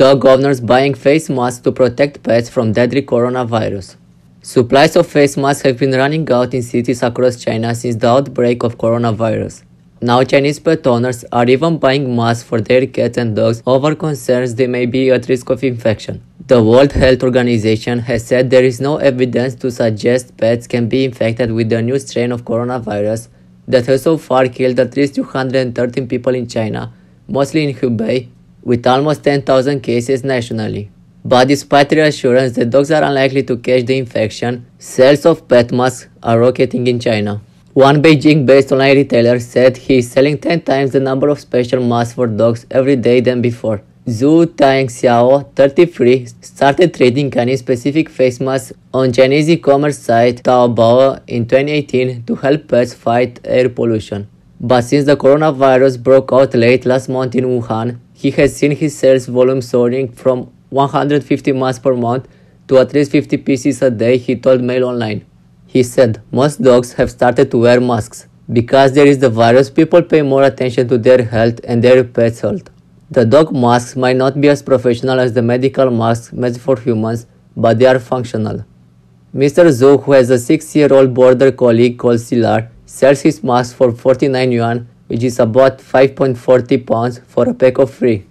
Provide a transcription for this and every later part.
Dog owners buying face masks to protect pets from deadly coronavirus. Supplies of face masks have been running out in cities across China since the outbreak of coronavirus. Now Chinese pet owners are even buying masks for their cats and dogs over concerns they may be at risk of infection. The World Health Organization has said there is no evidence to suggest pets can be infected with the new strain of coronavirus that has so far killed at least 213 people in China, mostly in Hubei, with almost 10,000 cases nationally. But despite reassurance that dogs are unlikely to catch the infection, sales of pet masks are rocketing in China. One Beijing-based online retailer said he is selling 10 times the number of special masks for dogs every day than before. Zhu Tangxiao, 33, started trading Chinese-specific face masks on Chinese e-commerce site Taobao in 2018 to help pets fight air pollution. But since the coronavirus broke out late last month in Wuhan, he has seen his sales volume soaring from 150 masks per month to at least 50 pieces a day, he told Mail Online. He said, most dogs have started to wear masks. Because there is the virus, people pay more attention to their health and their pets' health. The dog masks might not be as professional as the medical masks made for humans, but they are functional. Mr. Zhu, who has a 6-year-old border collie called Silar, sells his mask for 49 yuan, which is about 5.40 pounds for a pack of three.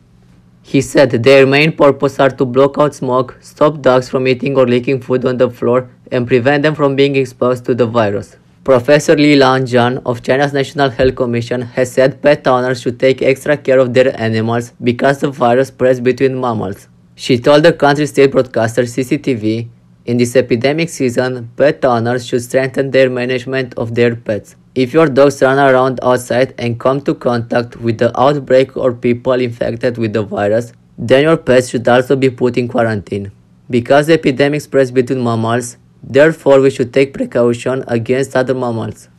He said their main purpose are to block out smoke, stop dogs from eating or licking food on the floor, and prevent them from being exposed to the virus. Professor Li Lanjuan of China's National Health Commission has said pet owners should take extra care of their animals because the virus spreads between mammals. She told the country's state broadcaster CCTV, in this epidemic season, pet owners should strengthen their management of their pets. If your dogs run around outside and come to contact with the outbreak or people infected with the virus, then your pets should also be put in quarantine. Because the epidemic spreads between mammals, Therefore, we should take precaution against other mammals.